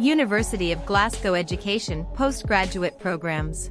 University of Glasgow Education Postgraduate Programs.